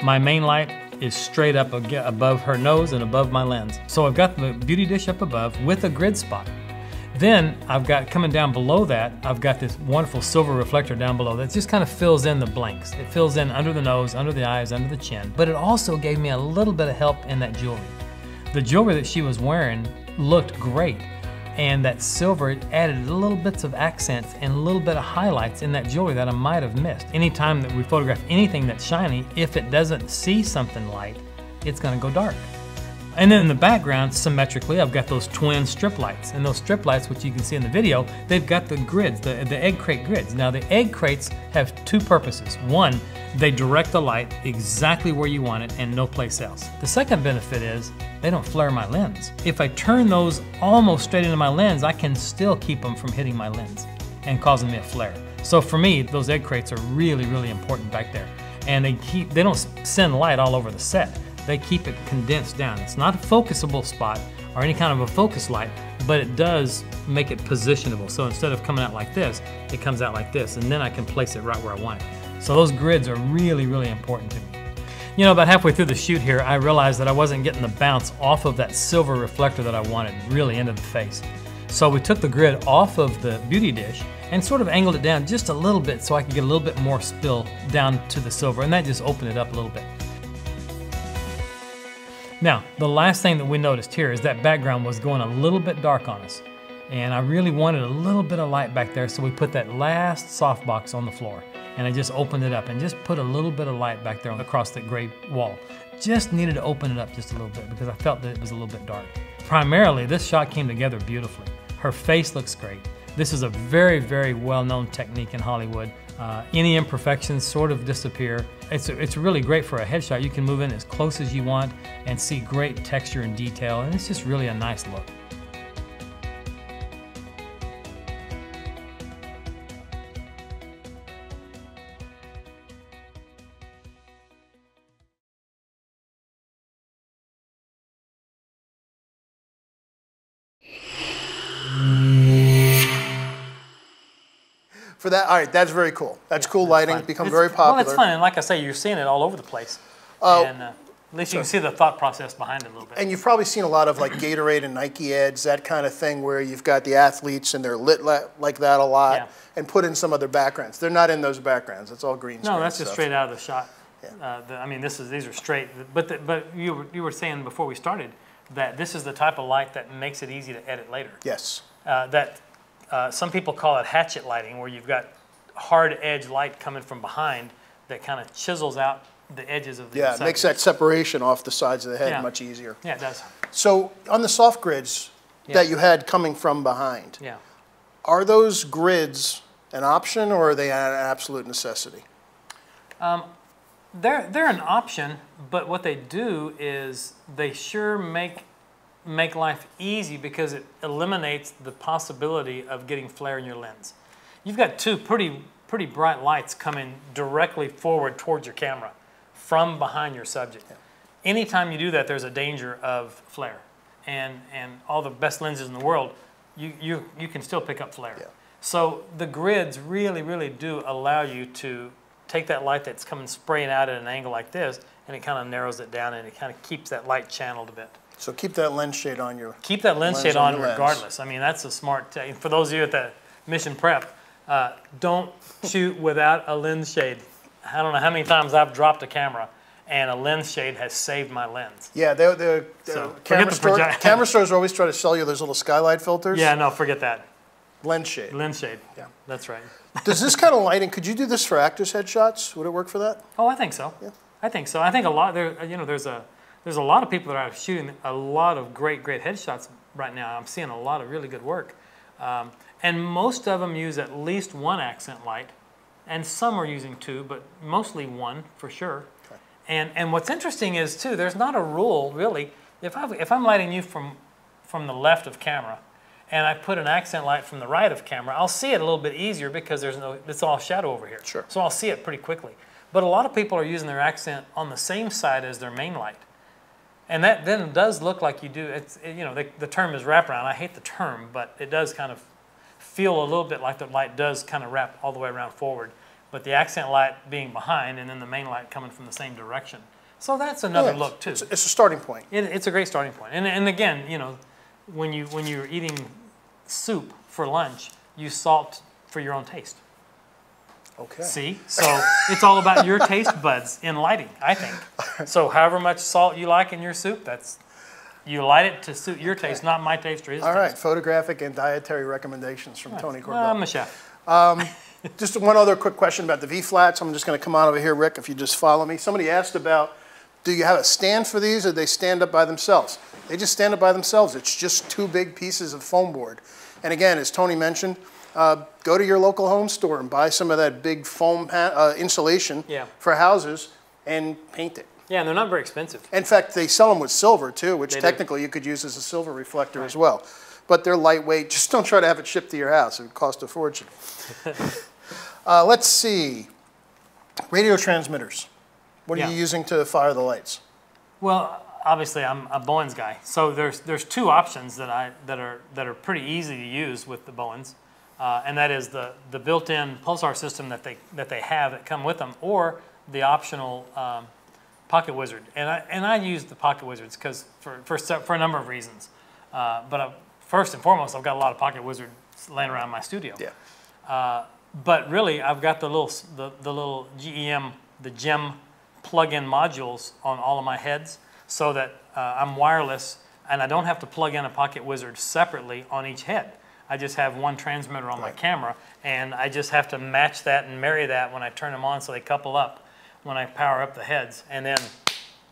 My main light is straight up above her nose and above my lens. So I've got the beauty dish up above with a grid spot. Then I've got coming down below that, I've got this wonderful silver reflector down below that just kind of fills in the blanks. It fills in under the nose, under the eyes, under the chin, but it also gave me a little bit of help in that jewelry. The jewelry that she was wearing looked great, and that silver added little bits of accents and a little bit of highlights in that jewelry that I might have missed. Anytime that we photograph anything that's shiny, if it doesn't see something light, it's gonna go dark. And then in the background, symmetrically, I've got those twin strip lights. And those strip lights, which you can see in the video, they've got the grids, the, the egg crate grids. Now the egg crates have two purposes. One, they direct the light exactly where you want it and no place else. The second benefit is they don't flare my lens. If I turn those almost straight into my lens, I can still keep them from hitting my lens and causing me a flare. So for me, those egg crates are really, really important back there. And they keep, they don't send light all over the set they keep it condensed down. It's not a focusable spot or any kind of a focus light, but it does make it positionable. So instead of coming out like this, it comes out like this, and then I can place it right where I want it. So those grids are really, really important to me. You know, about halfway through the shoot here, I realized that I wasn't getting the bounce off of that silver reflector that I wanted really into the face. So we took the grid off of the beauty dish and sort of angled it down just a little bit so I could get a little bit more spill down to the silver, and that just opened it up a little bit. Now, the last thing that we noticed here is that background was going a little bit dark on us. And I really wanted a little bit of light back there, so we put that last softbox on the floor. And I just opened it up and just put a little bit of light back there across the gray wall. Just needed to open it up just a little bit because I felt that it was a little bit dark. Primarily, this shot came together beautifully. Her face looks great. This is a very, very well-known technique in Hollywood. Uh, any imperfections sort of disappear. It's, it's really great for a headshot. You can move in as close as you want and see great texture and detail, and it's just really a nice look. For that, all right, that's very cool. That's cool That's lighting, fun. become It's- very popular. Well, it's fun, and like I say, you're seeing it all over the place. Oh. and uh, at least you can see the thought process behind it a little bit. And you've probably seen a lot of like Gatorade and Nike ads, that kind of thing, where you've got the athletes and they're lit like that a lot, Yeah. and put in some other backgrounds. They're not in those backgrounds. It's all green screen no, that's just stuff. straight out of the shot. Uh, the, I mean, this is these are straight. But the, but you were, you were saying before we started that this is the type of light that makes it easy to edit later. Yes. Uh, that uh, some people call it hatchet lighting, where you've got hard edge light coming from behind that kind of chisels out the edges of the Yeah, it makes that separation off the sides of the head Yeah. much easier. Yeah, it does. So on the soft grids Yeah. that you had coming from behind, Yeah. are those grids an option or are they an absolute necessity? They're, they're an option, but what they do is they sure make, make life easy because it eliminates the possibility of getting flare in your lens. You've got two pretty, pretty bright lights coming directly forward towards your camera from behind your subject. Anytime you do that, there's a danger of flare. And, and all the best lenses in the world, you, you, you can still pick up flare. Yeah. So the grids really, really do allow you to take that light that's coming spraying out at an angle like this, and it kind of narrows it down and it kind of keeps that light channeled a bit. So keep that lens shade on your. Keep that lens, Lens shade on on the lens. regardless. I mean, that's a smart. T- for those of you at the mission prep, uh, don't shoot without a lens shade. I don't know how many times I've dropped a camera and a lens shade has saved my lens. Yeah, they the So, camera, the store, camera stores always try to sell you those little skylight filters. Yeah, no, forget that. Lens shade. Lens shade. Yeah. That's right. Does this kind of lighting, could you do this for actors' headshots? Would it work for that? Oh, I think so. Yeah, I think so. I think a lot there. You know, there's a there's a lot of people that are shooting a lot of great great headshots right now. I'm seeing a lot of really good work, um, and most of them use at least one accent light, and some are using two, but mostly one for sure. And and what's interesting is too, there's not a rule really. If I if I'm lighting you from from the left of camera, and I put an accent light from the right of camera, I'll see it a little bit easier because there's no it's all shadow over here. Sure. So I'll see it pretty quickly. But a lot of people are using their accent on the same side as their main light. And that then does look like you do. It's it- you know the, the term is wraparound. I hate the term, but it does kind of feel a little bit like the light does kind of wrap all the way around forward. But the accent light being behind, and then the main light coming from the same direction. So that's another look too. It's, it's a starting point. It, it's a great starting point. And, and again, you know, when you when you're eating soup for lunch, you salt for your own taste. Okay. See, so it's all about your taste buds in lighting. I think. So however much salt you like in your soup, that's you light it to suit your taste, not my taste or his All right, taste. photographic and dietary recommendations from Tony Well, I'm a chef. Um, just one other quick question about the V-flats. I'm just going to come on over here, Rick, if you just follow me. Somebody asked about, do you have a stand for these or they stand up by themselves? They just stand up by themselves. It's just two big pieces of foam board. And again, as Tony mentioned, uh, go to your local home store and buy some of that big foam uh, insulation Yeah. for houses and paint it. Yeah, and they're not very expensive. In fact, they sell them with silver too, which They do. technically you could use as a silver reflector as well. But they're lightweight. Just don't try to have it shipped to your house. It would cost a fortune. uh, let's see. Radio transmitters. What are you using to fire the lights? Well, obviously, I'm a Bowens guy, so there's there's two options that I that are that are pretty easy to use with the Bowens, uh, and that is the the built-in pulsar system that they that they have that come with them, or the optional um, Pocket Wizard. And I and I use the Pocket Wizards because for for for a number of reasons, uh, but uh, first and foremost, I've got a lot of Pocket Wizards laying around my studio. Yeah. But really, I've got the little the, the little GEM the GEM plug-in modules on all of my heads, so that uh, I'm wireless and I don't have to plug in a Pocket Wizard separately on each head. I just have one transmitter on my camera, and I just have to match that and marry that when I turn them on, so they couple up when I power up the heads, and then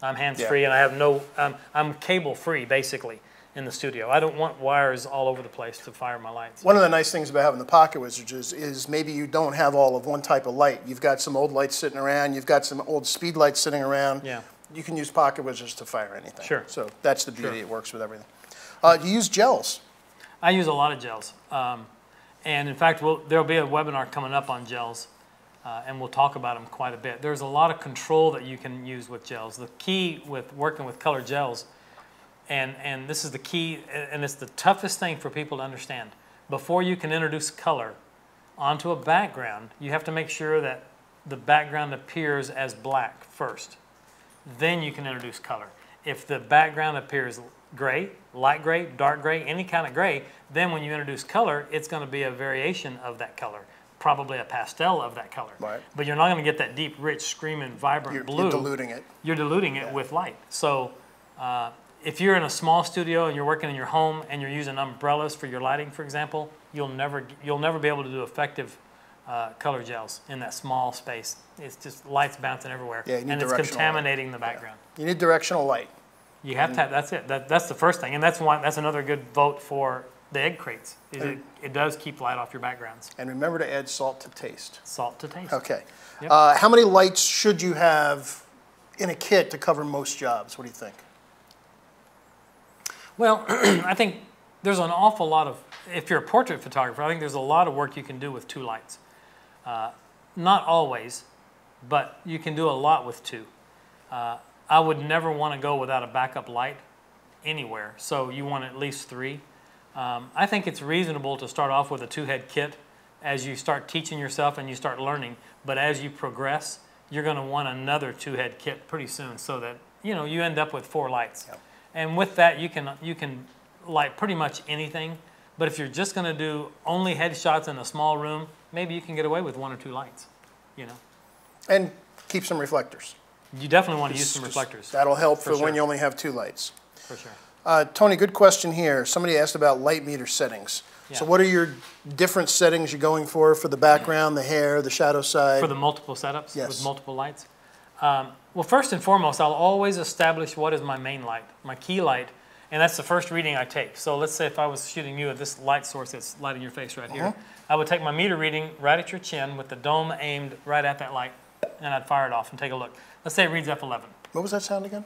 I'm hands-free and I have no um, I'm cable-free basically in the studio. I don't want wires all over the place to fire my lights. One of the nice things about having the pocket wizards is, is maybe you don't have all of one type of light. You've got some old lights sitting around. You've got some old speed lights sitting around. Yeah. You can use pocket wizards to fire anything. Sure. So that's the beauty. Sure. It works with everything. Uh, you use gels. I use a lot of gels. Um, and in fact, we'll, there'll be a webinar coming up on gels, uh, and we'll talk about them quite a bit. There's a lot of control that you can use with gels. The key with working with color gels, and, and this is the key, and it's the toughest thing for people to understand. Before you can introduce color onto a background, you have to make sure that the background appears as black first then you can introduce color. If the background appears gray, light gray, dark gray, any kind of gray, then when you introduce color, it's going to be a variation of that color, probably a pastel of that color. Right. But you're not going to get that deep, rich, screaming, vibrant You're, blue. you're diluting it. You're diluting it with light. So uh, if you're in a small studio and you're working in your home and you're using umbrellas for your lighting, for example, you'll never you'll never be able to do effective uh, color gels in that small space. It's just lights bouncing everywhere, Yeah, you need and it's directional light. contaminating the background. You need directional light. You have to have, that's it. That, that's the first thing, and that's one. That's another good vote for the egg crates. Is it, it does keep light off your backgrounds. And remember to add salt to taste. Salt to taste. Okay. Yep. Uh, how many lights should you have in a kit to cover most jobs? What do you think? Well, I think there's an awful lot of, if you're a portrait photographer, I think there's a lot of work you can do with two lights. Uh, not always, but you can do a lot with two. Uh, I would never want to go without a backup light anywhere, so you want at least three. Um, I think it's reasonable to start off with a two head kit as you start teaching yourself and you start learning, but as you progress, you're going to want another two head kit pretty soon so that you know you end up with four lights. Yep. And with that, you can you can light pretty much anything. But if you're just going to do only headshots in a small room, maybe you can get away with one or two lights. You know, And keep some reflectors. You definitely want to use some reflectors That'll help For for, when you only have two lights. for sure. Uh, Tony, good question here. Somebody asked about light meter settings. So what are your different settings you're going for for the background, the hair, the shadow side? For the multiple setups Yes. with multiple lights. Um, well, first and foremost, I'll always establish what is my main light, my key light, and that's the first reading I take. So let's say if I was shooting you at this light source that's lighting your face right here, I would take my meter reading right at your chin with the dome aimed right at that light, and I'd fire it off and take a look. Let's say it reads F11. what was that sound again?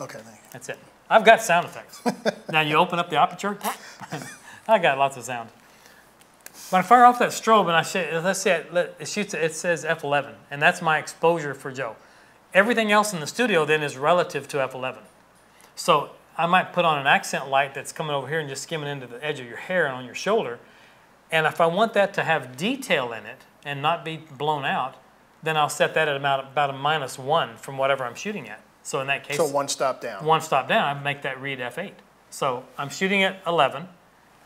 Okay, thank you. That's it. I've got sound effects. now you open up the aperture. I got lots of sound. When I fire off that strobe and I say, let's say it, it shoots, it says F11, and that's my exposure for Joe. Everything else in the studio then is relative to F11. So I might put on an accent light that's coming over here and just skimming into the edge of your hair and on your shoulder. And if I want that to have detail in it and not be blown out, then I'll set that at about, about a minus one from whatever I'm shooting at. So in that case, So one stop down. one stop down, I make that read f8. So I'm shooting at 11,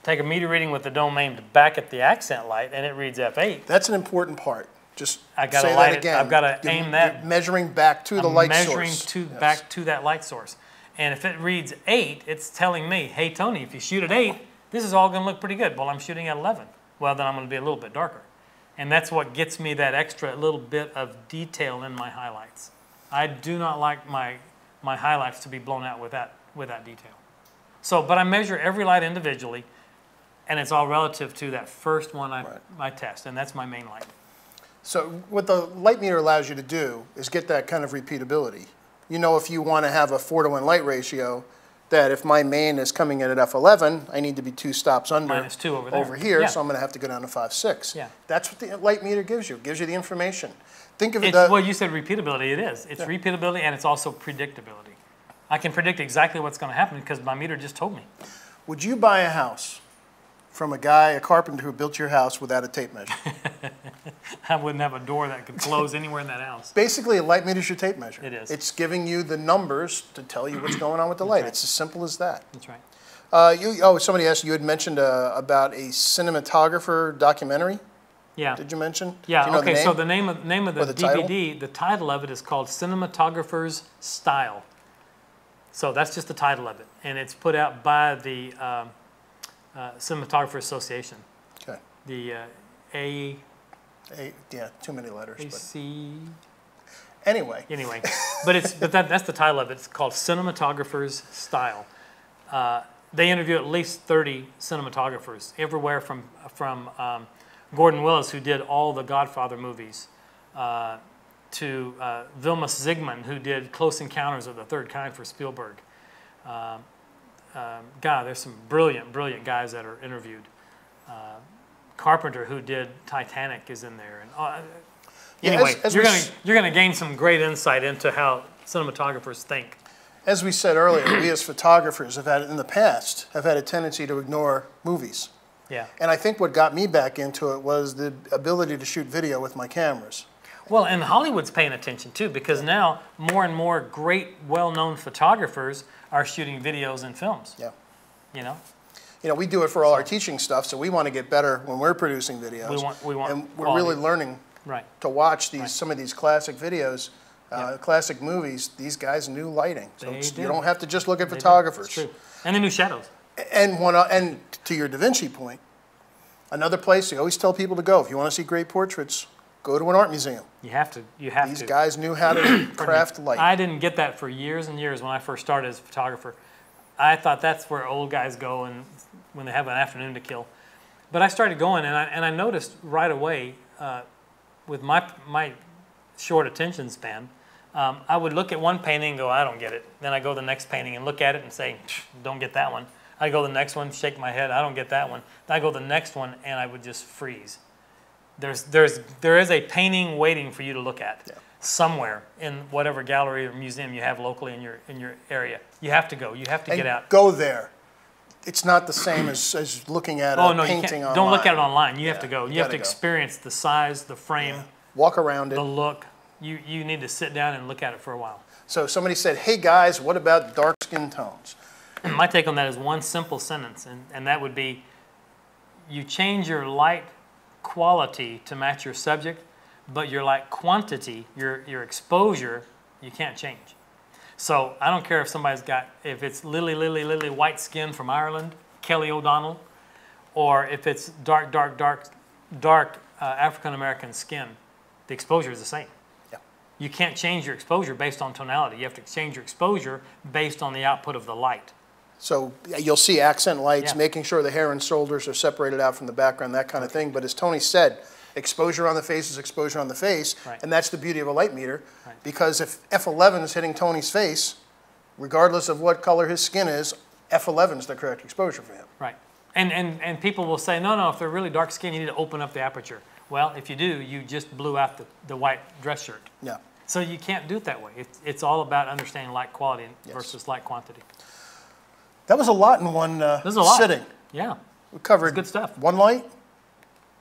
take a meter reading with the dome aimed back at the accent light, and it reads f8. That's an important part. Just I gotta say light that it- again. I've gotta aim that- Measuring back to the I'm light measuring source. to Yes. back to that light source. And if it reads eight, it's telling me, hey Tony, if you shoot at eight, this is all gonna look pretty good. Well, I'm shooting at 11. Well, then I'm gonna be a little bit darker. And that's what gets me that extra little bit of detail in my highlights. I do not like my, my highlights to be blown out with that, with that detail. So, but I measure every light individually, and it's all relative to that first one I, Right. I test, and that's my main light. So what the light meter allows you to do is get that kind of repeatability. You know, if you want to have a four to one light ratio, that if my main is coming in at f11, I need to be two stops under. Minus two over there. Over here, Yeah. so I'm going to have to go down to five six. Yeah. That's what the light meter gives you. It gives you the information. Think of it. It's, uh, well, you said repeatability. It is. It's repeatability and it's also predictability. I can predict exactly what's going to happen because my meter just told me. would you buy a house from a guy, a carpenter who built your house without a tape measure? I wouldn't have a door that could close anywhere in that house. Basically, a light meter is your tape measure. It is. It's giving you the numbers to tell you what's going on with the light. right. It's as simple as that. That's right. Uh, you, oh, somebody asked, you had mentioned uh, about a cinematographer documentary, Yeah. did you mention? Yeah. You know the okay. So the name of name of the, the title? DVD, the title of it is called Cinematographer's Style. So that's just the title of it, and it's put out by the um, uh, Cinematographer Association, Okay. the uh, A Yeah, too many letters, A but anyway. anyway, but it's but that, that's the title of it. It's called Cinematographer's Style. Uh, they interview at least 30 cinematographers, everywhere from from um, Gordon Willis, who did all the Godfather movies, uh, to uh, Vilmos Zsigmond, who did Close Encounters of the Third Kind for Spielberg. Um, um, God, there's some brilliant, brilliant guys that are interviewed. Uh, Carpenter, who did Titanic, is in there, and uh, Yeah, anyway, as- as you're gonna you're gonna gain some great insight into how cinematographers think. As we said earlier, we as photographers have had, in the past, have had a tendency to ignore movies. Yeah. And I think what got me back into it was the ability to shoot video with my cameras. Well, and Hollywood's paying attention too because now more and more great, well-known photographers are shooting videos and films. Yeah. You know, You know, we do it for all our teaching stuff, so we want to get better when we're producing videos. We want- we want And we're quality. really learning right? to watch these, some of these classic videos, uh, Yeah. classic movies, these guys knew lighting. So They it's- you don't have to just look at They do. photographers. True. And the new shadows. And one, o- and to your Da Vinci point, another place we always tell people to go if you want to see great portraits, go to an art museum. You have to. You have These to. guys knew how to craft light. I didn't get that for years and years when I first started as a photographer. I thought that's where old guys go and when they have an afternoon to kill. But I started going and I, and I noticed right away uh, with my, my short attention span, um, I would look at one painting and go, I don't get it. Then I go to the next painting and look at it and say, don't get that one. I go to the next one, shake my head, I don't get that one. Then I go to the next one and I would just freeze. There's, there's, there is a painting waiting for you to look at somewhere in whatever gallery or museum you have locally in your, in your area. You have to go. You have to and get out. go there. It's not the same as, as looking at Oh a no, painting online. Don't look at it online. You have to go. you You have to go. experience the size, the frame, Walk around it. the look. You you need to sit down and look at it for a while. So somebody said, hey guys, what about dark skin tones? My take on that is one simple sentence, and, and that would be you change your light quality to match your subject, but your light quantity, your, your exposure, you can't change. So I don't care if somebody's got, if it's lily, lily, lily white skin from Ireland, Kelly O'Donnell, or if it's dark, dark, dark, dark uh, African American skin, the exposure is the same. Yeah. You can't change your exposure based on tonality. You have to change your exposure based on the output of the light. So you'll see accent lights, Yeah. making sure the hair and shoulders are separated out from the background, that kind of thing. But as Tony said, exposure on the face is exposure on the face, Right. and that's the beauty of a light meter. Right. Because if F11 is hitting Tony's face, regardless of what color his skin is, F11 is the correct exposure for him. Right. And, and, and people will say, no, no, if they're really dark skinned, you need to open up the aperture. Well, if you do, you just blew out the, the white dress shirt. Yeah. So you can't do it that way. It's, it's all about understanding light quality Yes. versus light quantity. That was a lot in one uh, This is a lot. sitting. Yeah. We covered good stuff. one light,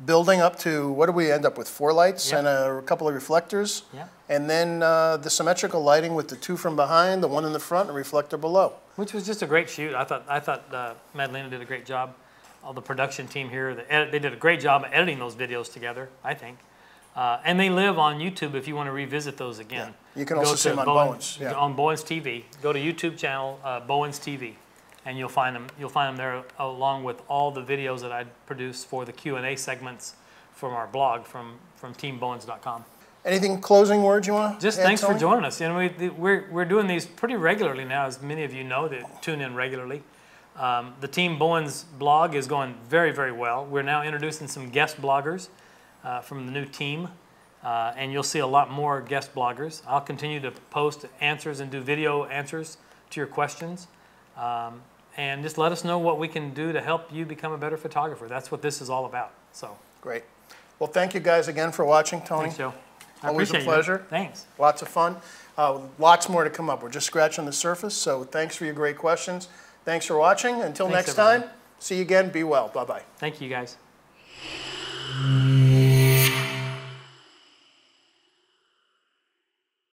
building up to, what do we end up with, four lights Yep. and a couple of reflectors? Yep. And then uh, the symmetrical lighting with the two from behind, the one in the front, and reflector below. Which was just a great shoot. I thought I thought uh, Madalena did a great job. All the production team here, the edit, they did a great job of editing those videos together. I think, uh, and they live on YouTube if you want to revisit those again. Yeah. You can Go also see 'em on Bowen- Bowens, yeah. On Bowens TV, go to YouTube channel uh, Bowens TV, and you'll find them. You'll find them there along with all the videos that I produce for the Q and A segments from our blog from from TeamBowens.com. Anything closing words you want to Just thanks for joining us. And we, we're, we're doing these pretty regularly now, as many of you know that tune in regularly. Um, the Team Bowens blog is going very, very well. We're now introducing some guest bloggers uh, from the new team, uh, and you'll see a lot more guest bloggers. I'll continue to post answers and do video answers to your questions. Um, and just let us know what we can do to help you become a better photographer. That's what this is all about. So, Great. Well, thank you guys again for watching, Tony. thanks, Joe. I Always a appreciate you. pleasure. Thanks. Lots of fun. Uh, lots more to come up. We're just scratching the surface, so thanks for your great questions. Thanks for watching. Until Thanks, next everyone. time, see you again. Be well. Bye bye. Thank you, guys.